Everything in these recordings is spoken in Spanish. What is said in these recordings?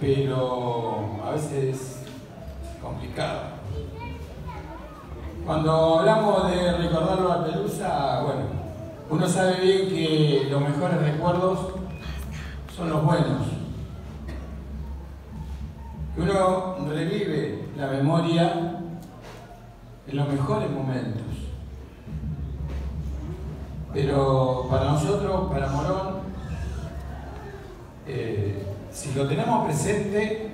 pero a veces es complicado. Cuando hablamos de recordarlo a Pelusa, bueno, uno sabe bien que los mejores recuerdos son los buenos. Uno revive la memoria en los mejores momentos. Pero para nosotros, para Morón, eh, si lo tenemos presente,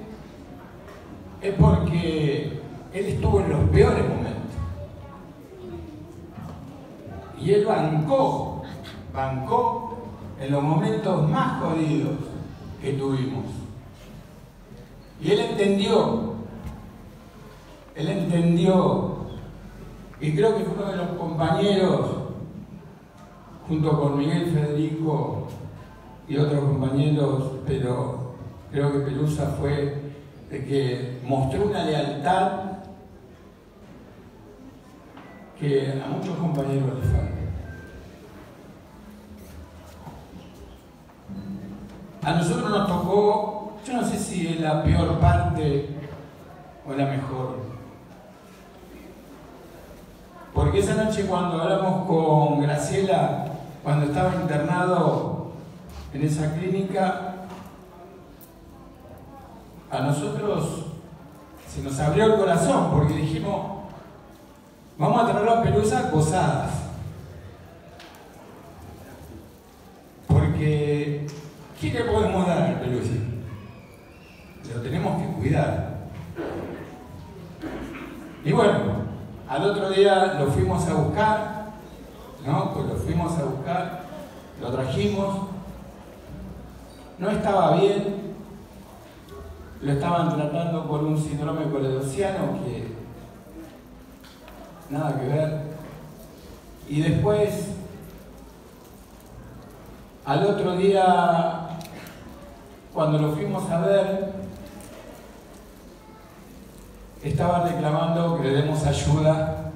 es porque él estuvo en los peores momentos. Y él bancó, bancó en los momentos más jodidos que tuvimos. Y él entendió, él entendió, y creo que fue uno de los compañeros, junto con Miguel Federico y otros compañeros, pero creo que Pelusa fue el que mostró una lealtad que a muchos compañeros les falta. A nosotros nos tocó, yo no sé si es la peor parte o la mejor. Porque esa noche cuando hablamos con Graciela, cuando estaba internado en esa clínica, a nosotros se nos abrió el corazón porque dijimos, vamos a traer las pelusas gozadas. Porque, ¿qué le podemos dar al pelusa? Lo tenemos que cuidar. Y bueno, al otro día lo fuimos a buscar, ¿no? Pues lo fuimos a buscar, lo trajimos, no estaba bien, lo estaban tratando por un síndrome coledociano que nada que ver. Y después, al otro día, cuando lo fuimos a ver, estaba reclamando que le demos ayuda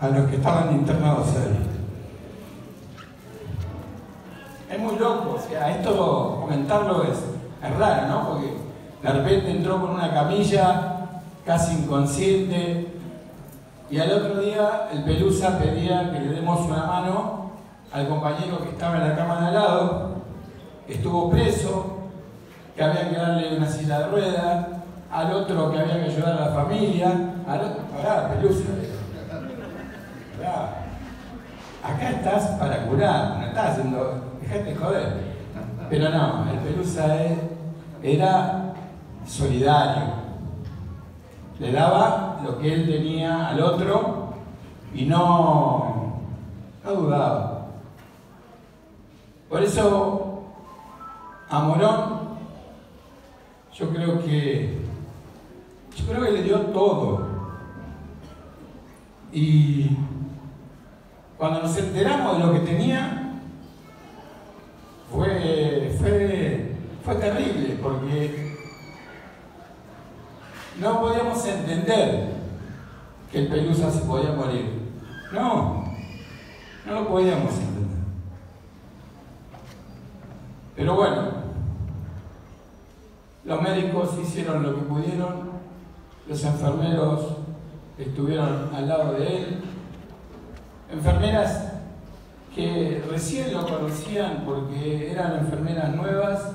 a los que estaban internados ahí. Es muy loco, o sea, esto comentarlo es, es raro, ¿no? Porque de repente entró con una camilla casi inconsciente y al otro día el Pelusa pedía que le demos una mano al compañero que estaba en la cama de al lado, estuvo preso, que había que darle una silla de ruedas, al otro que había que ayudar a la familia, al otro, pará, Pelusa, pará. Acá estás para curar, no estás haciendo, dejate joder. Pero no, el es- era solidario. Le daba lo que él tenía al otro y no, no dudaba. Por eso, a Morón, yo creo que, yo creo que le dio todo. Y cuando nos enteramos de lo que tenía, fue, fue, fue terrible, porque no podíamos entender que el Pelusa se podía morir. No, no lo podíamos entender. Pero bueno, los médicos hicieron lo que pudieron, los enfermeros estuvieron al lado de él, enfermeras que recién lo conocían porque eran enfermeras nuevas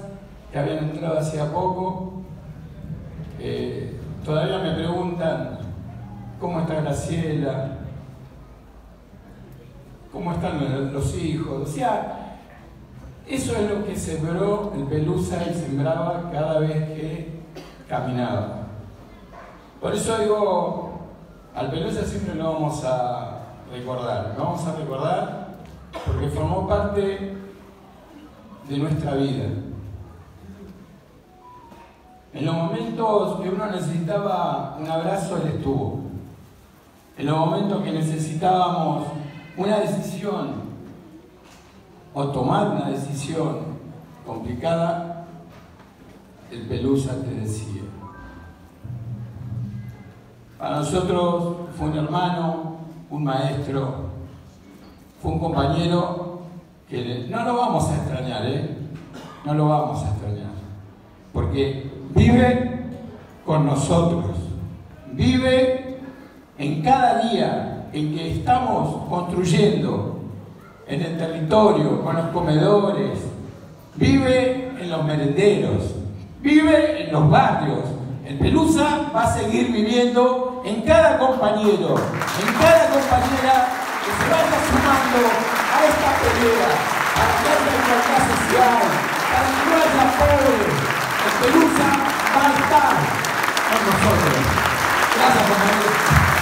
que habían entrado hacía poco. Eh, todavía me preguntan cómo está Graciela, cómo están los- hijos. O sea, eso es lo que sembró el Pelusa y sembraba cada vez que caminaba. Por eso digo, al Pelusa siempre lo vamos a recordar. Lo vamos a recordar porque formó parte de nuestra vida. En los momentos que uno necesitaba un abrazo, Él estuvo. En los momentos que necesitábamos una decisión o tomar una decisión complicada, el Pelusa te decía. Para nosotros fue un hermano, un maestro, fue un compañero que no lo vamos a extrañar, ¿eh? no lo vamos a extrañar, porque vive con nosotros, vive en cada día en que estamos construyendo en el territorio, con los comedores, vive en los merenderos, vive en los barrios. El Pelusa va a seguir viviendo en cada compañero, en cada compañera que se vaya sumando a esta pelea que haya igualdad social, para que no haya pobres. El Pelusa va a estar con nosotros. Gracias, compañeros.